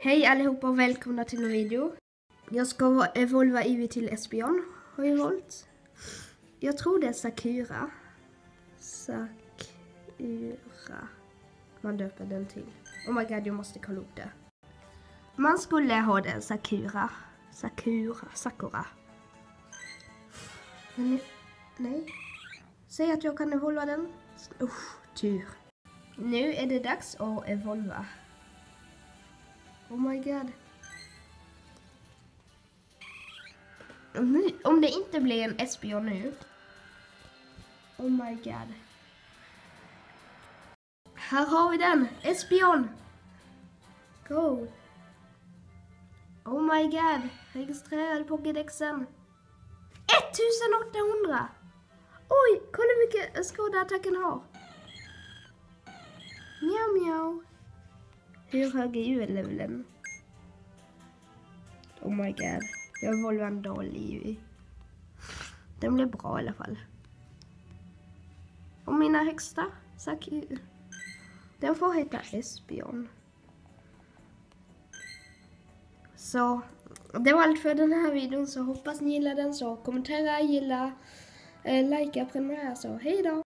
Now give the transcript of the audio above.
Hej allihopa och välkomna till en video. Jag ska evolva Ivy till Espion, har jag valt. Jag tror det är Sakura. Sakura. Man döper den till. Oh my god, jag måste kolla upp det. Man skulle ha den Sakura. Sakura. Sakura. Men nej. Säg att jag kan evolva den. Usch, tur. Nu är det dags att evolva. Oh my god. Om det inte blir en Espion nu. Oh my god. Här har vi den! Espion! Go! Oh my god! Registrerad Pokédexen. 1800! Oj, kolla hur mycket skadeattacken har. Mjau mjau. Hur hög är UL-leveln? Oh my god. Jag valde en dålig Den blev bra i alla fall. Och mina högsta Sakir. Den får heta Esbjörn. Så det var allt för den här videon så hoppas ni gillar den så kommentera, gilla, eh, likea, prenumerera så hej då!